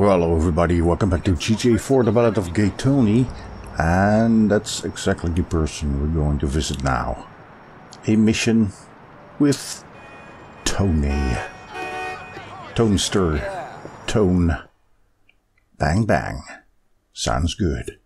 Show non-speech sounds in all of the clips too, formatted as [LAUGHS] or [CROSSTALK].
Well, hello everybody, welcome back to GTA4 The Ballad of Gay Tony. And that's exactly the person we're going to visit now. A mission with Tony. Tonester. Tone. Bang bang. Sounds good.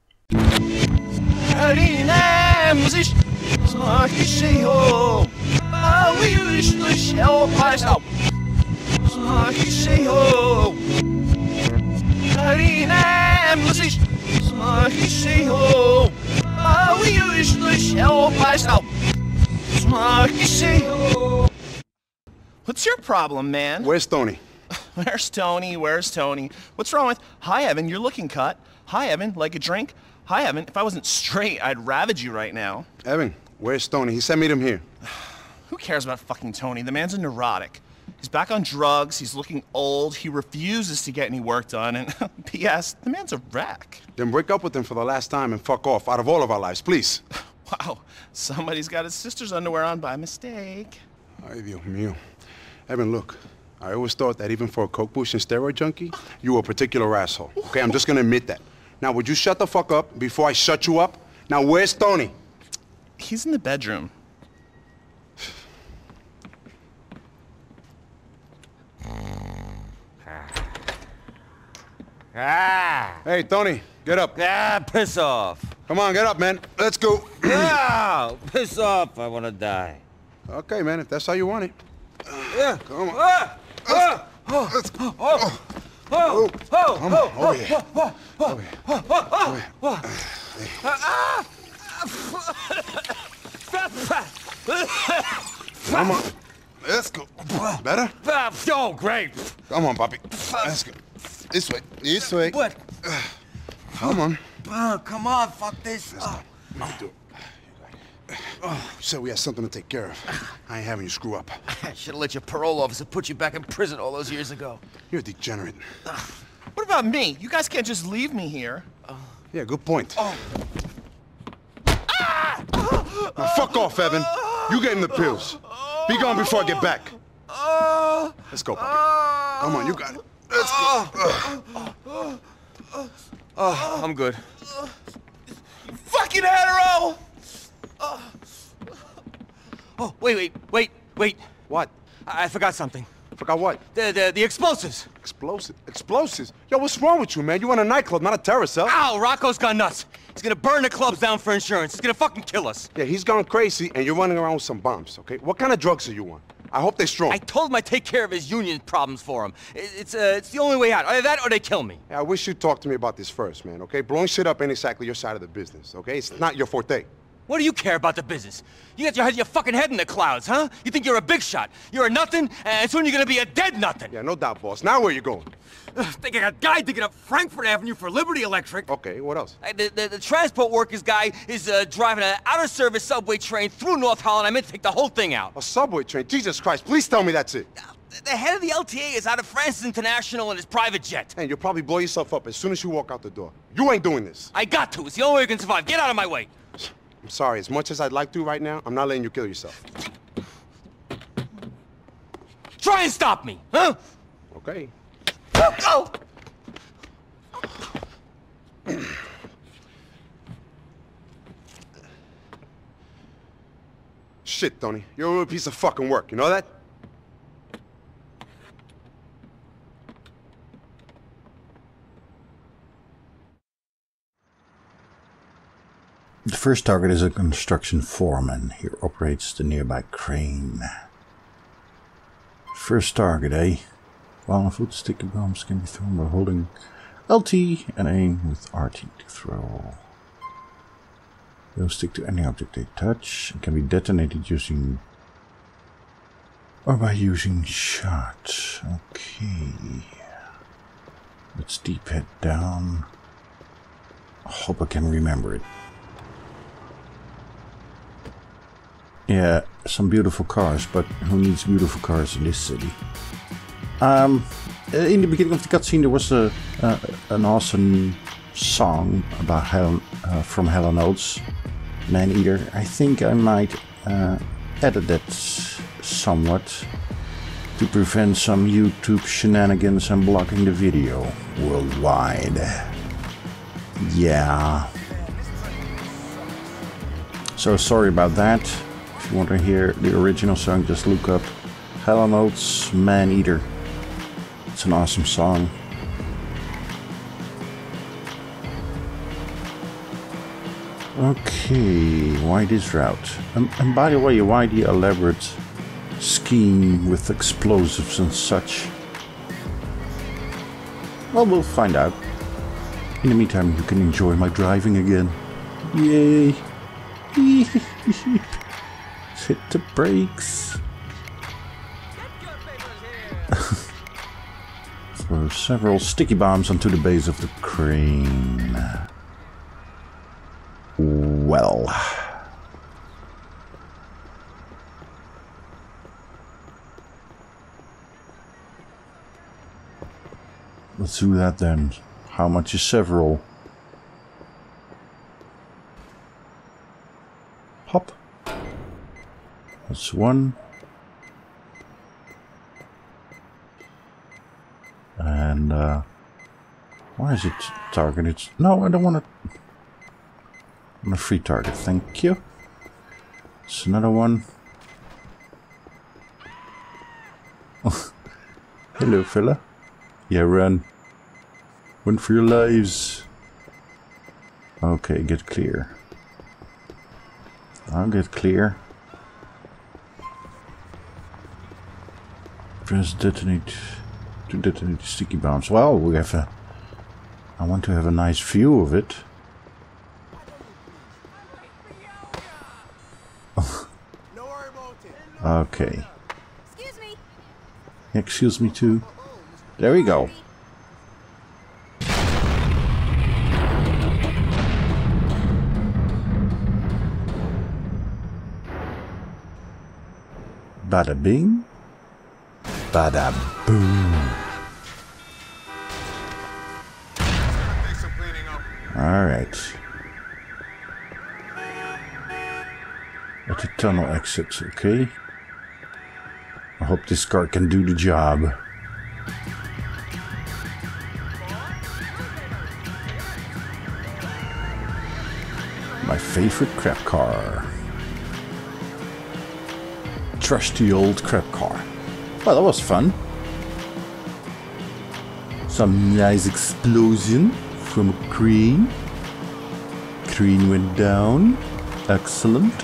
What's your problem, man? Where's Tony? [LAUGHS] Where's Tony? Where's Tony? What's wrong with? Hi, Evan. You're looking cut. Hi, Evan. Like a drink? Hi, Evan. If I wasn't straight, I'd ravage you right now. Evan, where's Tony? He sent me to him here. [SIGHS] Who cares about fucking Tony? The man's a neurotic. He's back on drugs. He's looking old. He refuses to get any work done. And [LAUGHS] P.S. The man's a wreck. Then break up with him for the last time and fuck off out of all of our lives, please. [LAUGHS] Wow. Somebody's got his sister's underwear on by mistake. Ay, Dios mío. Evan, look. I always thought that even for a coke push and steroid junkie, you were a particular asshole. Okay, I'm just gonna admit that. Now, would you shut the fuck up before I shut you up? Now, where's Tony? He's in the bedroom. Ah! Hey, Tony, get up. Ah, piss off. Come on, get up, man. Let's go. Ah, piss off. I want to die. okay, man, if that's how you want it. Yeah. Come on. Ah! Ah! Oh! Let's go. Oh! Oh! Oh! Come on, over here. Over here. Over here. Come on. Let's go. Better? Ah, Oh, great. Come on, Poppy. Let's go. This way. This way. What? Come on. Oh, come on, fuck this. Oh. Let me do it. You said we have something to take care of. I ain't having you screw up. [LAUGHS] I should have let your parole officer put you back in prison all those years ago. You're a degenerate. What about me? You guys can't just leave me here. Yeah, good point. Oh. Now fuck off, Evan. You gave him the pills. Be gone before I get back. Uh, Let's go, Poppy. Uh, come on, you got it. Let's go. Oh, I'm good. Fucking hetero! Oh, wait, wait, wait, wait. What? I, I forgot something. Forgot what? The, the, the explosives. Explosive. Explosives? Yo, what's wrong with you, man? You in a nightclub, not a terror cell. Ow, Rocco's gone nuts. He's gonna burn the clubs down for insurance. He's gonna fucking kill us. Yeah, he's gone crazy, and you're running around with some bombs, okay? What kind of drugs are you on? I hope they're strong. I told him I'd take care of his union problems for him. It's, uh, it's the only way out. Either that or they kill me. Yeah, I wish you'd talk to me about this first, man, okay? Blowing shit up ain't exactly your side of the business, okay? It's not your forte. What do you care about the business? You got your head, your fucking head in the clouds, huh? You think you're a big shot. You're a nothing, and soon you're gonna be a dead nothing. Yeah, no doubt, boss. Now where you going? Ugh, think I got a guy digging up Frankfort Avenue for Liberty Electric. Okay, what else? Uh, The, the, the transport workers guy is uh, driving an out-of-service subway train through North Holland. I meant to take the whole thing out. A subway train? Jesus Christ, please tell me that's it. Uh, The head of the LTA is out of Francis International in his private jet. And you'll probably blow yourself up as soon as you walk out the door. You ain't doing this. I got to. It's the only way we can survive. Get out of my way. I'm sorry, as much as I'd like to right now, I'm not letting you kill yourself. Try and stop me, huh? Okay? Go! Shit, Tony. You're a real piece of fucking work, you know that? The first target is a construction foreman. He operates the nearby crane. First target, eh? While on foot, sticky bombs can be thrown by holding LT and aim with RT to throw. They'll stick to any object they touch and can be detonated using or by using shot. Okay. Let's deep head down. I hope I can remember it. Yeah, some beautiful cars, but who needs beautiful cars in this city? Um, in the beginning of the cutscene, there was a, an awesome song about Helen uh, from Hall and Oates, Maneater. I think I might uh, edit that somewhat. to prevent some YouTube shenanigans and blocking the video worldwide. Yeah. So sorry about that. If you want to hear the original song, just look up Hall and Oates Maneater. It's an awesome song. Okay, why this route? Um, and by the way, why the elaborate scheme with explosives and such? Well, we'll find out. In the meantime, you can enjoy my driving again. Yay! [LAUGHS] Hit the brakes. [LAUGHS] Throw several sticky bombs onto the base of the crane. Well. Let's do that then. How much is several? Hop. That's one. And, uh, why is it targeted? No, I don't want to. I'm a free target, thank you. It's another one. [LAUGHS] Hello, fella. Yeah, run. Run for your lives. Okay, get clear. I'll get clear. Press detonate to detonate the sticky bombs. Well, we have a... I want to have a nice view of it. okay. Excuse me. Excuse me too. There we go. Bada bing. Bada boom. Alright. At the tunnel exit, okay. I hope this car can do the job. My favorite crap car. Trusty old crap car. Well, that was fun. Some nice explosion from a crane. Crane went down. Excellent.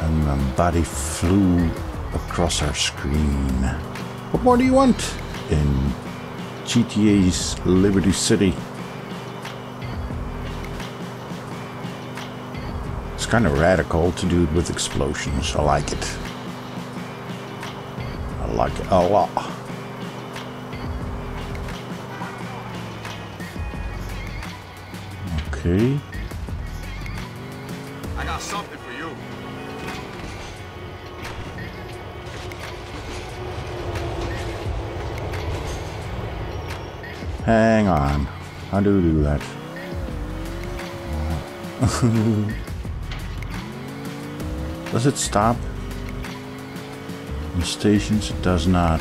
And my body flew across our screen. What more do you want in GTA's Liberty City? It's kind of radical to do it with explosions. I like it. Like it a lot. Okay. I got something for you. Hang on. How do we do that? [LAUGHS] Does it stop? Stations it does not.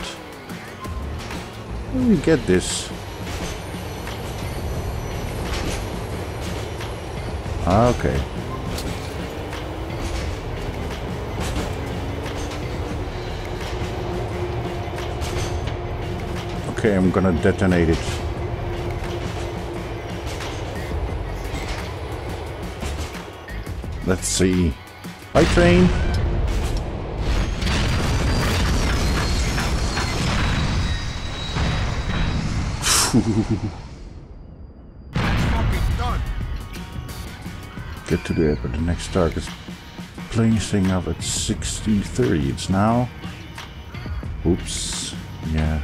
Do we get this? Okay. Okay, I'm gonna detonate it. Let's see. Hi, train. Get to the airport. The next target plane staying up at 16.30. It's now. Oops. Yeah.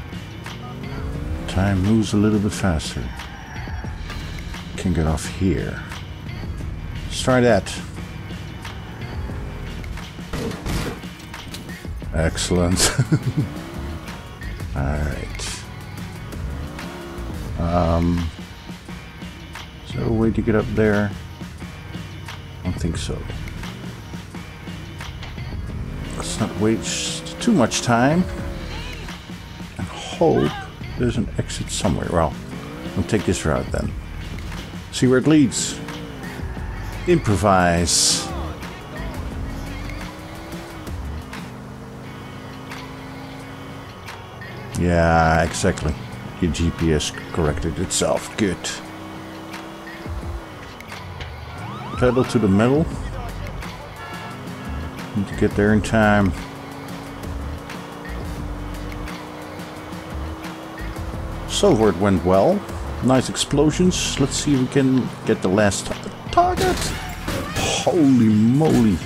Time moves a little bit faster. Can get off here. Try that. Excellent. [LAUGHS] Alright. Um, is there a way to get up there? I don't think so. Let's not waste too much time. And hope there's an exit somewhere. Well, I'll take this route then. See where it leads. Improvise. Yeah, exactly. Your GPS corrected itself. Good. Pedal to the metal. Need to get there in time. So it went well. Nice explosions. Let's see if we can get the last target. Holy moly.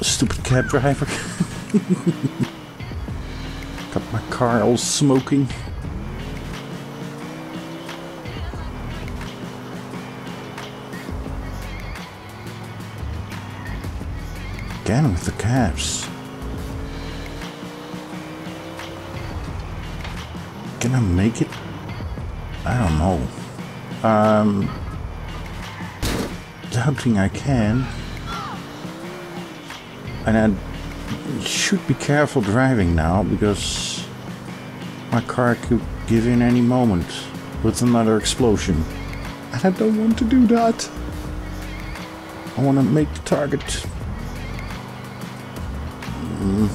Stupid cab driver. [LAUGHS] My car all smoking. Again with the cabs. Can I make it? I don't know. Um, doubting I can. And I should be careful driving now because my car could give in any moment with another explosion. And I don't want to do that. I want to make the target. Mm.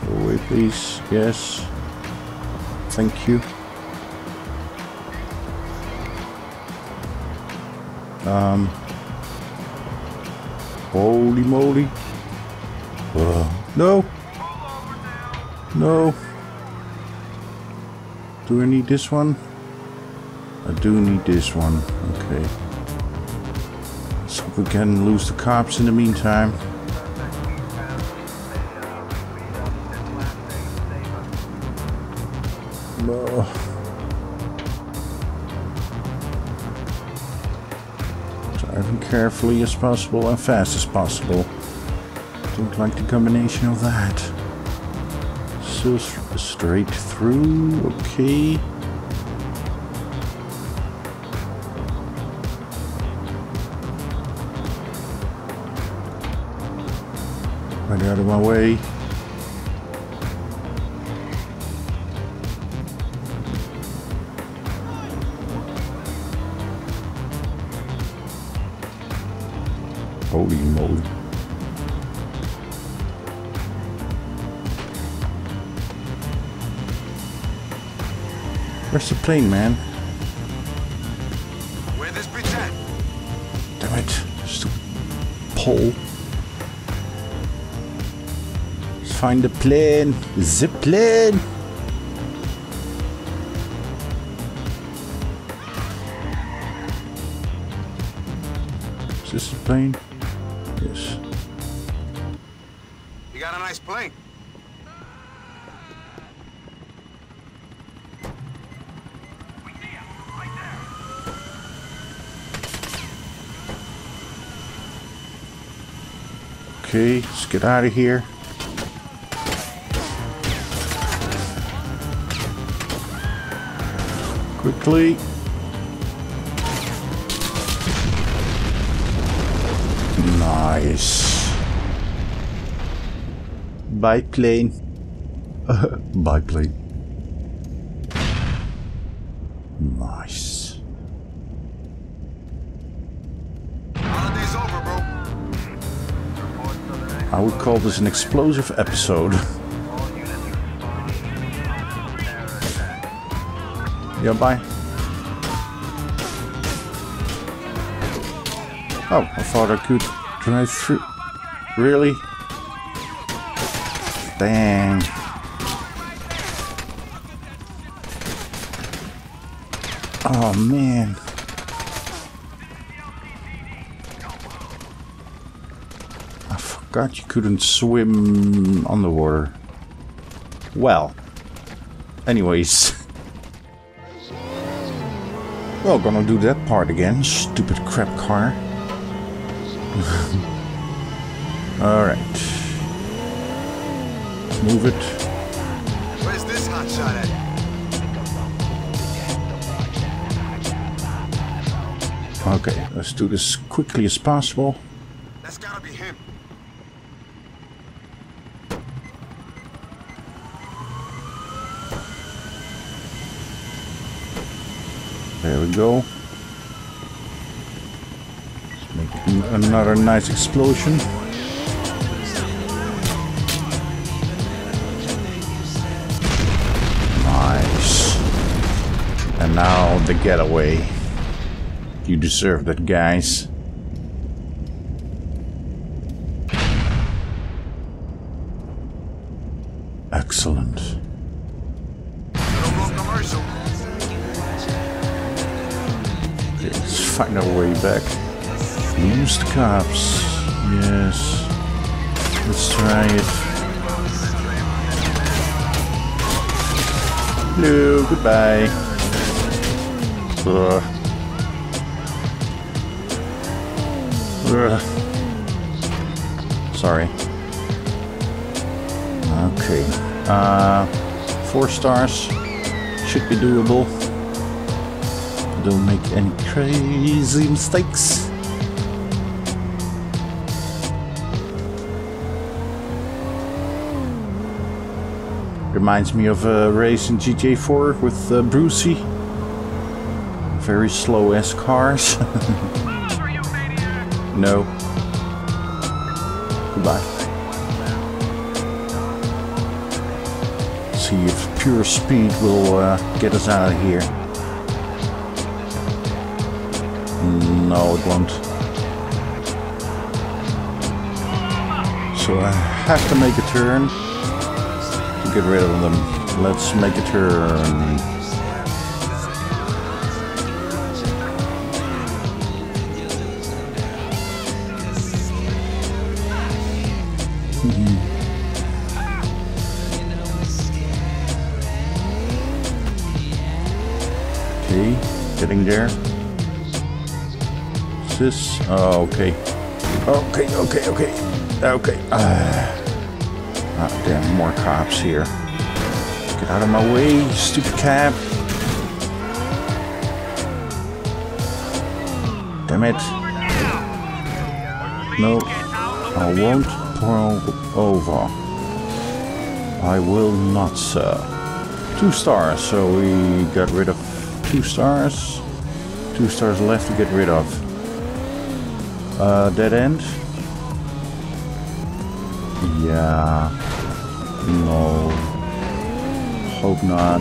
Go away, please. Yes. Thank you. Um. Holy moly. Uh, no. No. Do I need this one? I do need this one. Okay. So we can lose the cops in the meantime. No. Driving carefully as possible and fast as possible. Don't like the combination of that. So straight through, okay. Right out of my way. Holy moly. Where's the plane, man? Where this bitch at? Damn it. Stupid pole. Let's find the plane. The plane. Is this the plane? Yes. You got a nice plane. Okay, let's get out of here. Quickly. Nice. Biplane. [LAUGHS] Biplane. I would call this an explosive episode. yeah, bye. Oh, I thought I could drive through. Really? Dang. Oh man. Forgot you couldn't swim underwater. Well. Anyways. [LAUGHS] Well, gonna do that part again. Stupid crap car. [LAUGHS] Alright. Let's move it. Where's this hot shot at? Okay, let's do this quickly as possible. That's gotta be go. Another nice explosion. Nice. And now the getaway. You deserve that, guys. Back. The cops. Yes. Let's try it. Hello, goodbye. Ugh. Ugh. Sorry. Okay. Uh, four stars. Should be doable. Don't make any crazy mistakes. Reminds me of a race in GTA 4 with uh, Brucie. Very slow ass cars. [LAUGHS] no. Goodbye. See if pure speed will uh, get us out of here. No, it won't. So I have to make a turn to get rid of them. Let's make a turn. Hmm. Okay, getting there. Is this? Oh, okay. Okay, okay, okay. Okay. Ah, ah, damn, more cops here. Get out of my way, stupid cab. Damn it. No, I won't pull over. I will not, sir. Two stars, so we got rid of two stars. Two stars left to get rid of. Uh, dead end? Yeah. No. Hope not.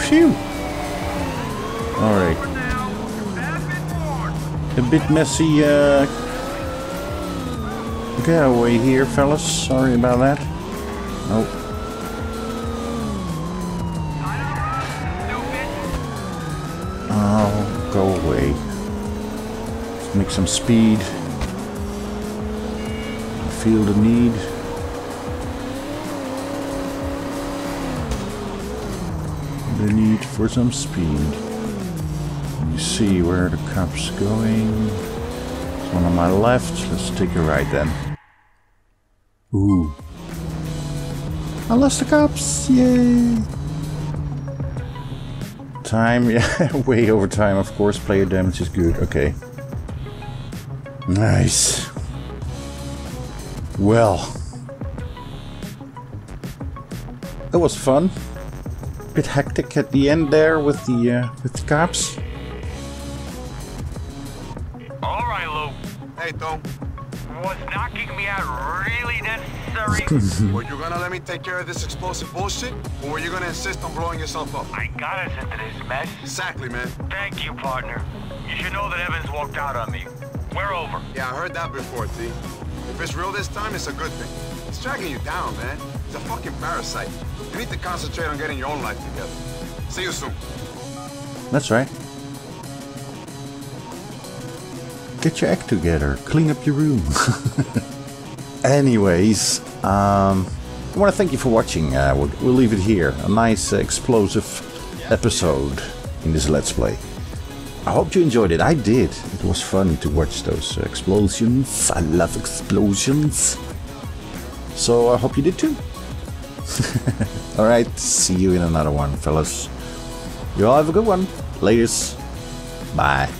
Phew! Alright. A bit messy, uh... Getaway here, fellas. Sorry about that. Nope. Make some speed. Feel the need. The need for some speed. You see where the cop's going. One on my left. Let's take a right then. Ooh. I lost the cops! Yay! Time, [LAUGHS] yeah, way over time, of course. Player damage is good. Okay. Nice. Well. That was fun. Bit hectic at the end there with the uh, with the cops. All right, Lou. Hey, Tom. Was knocking me out really necessary? [LAUGHS] Were you gonna let me take care of this explosive bullshit? Or were you gonna insist on blowing yourself up? I got us into this mess. Exactly, man. Thank you, partner. You should know that Evans walked out on me. We're over. Yeah, I heard that before, T. If it's real this time, it's a good thing. It's dragging you down, man. It's a fucking parasite. You need to concentrate on getting your own life together. See you soon. That's right. Get your act together. Clean up your room. [LAUGHS] Anyways, um, I want to thank you for watching. Uh, we'll, we'll leave it here. A nice uh, explosive episode in this Let's Play. I hope you enjoyed it. I did. It was fun to watch those explosions. I love explosions. So I hope you did too. [LAUGHS] Alright, see you in another one, fellas. You all have a good one. Latest. Bye.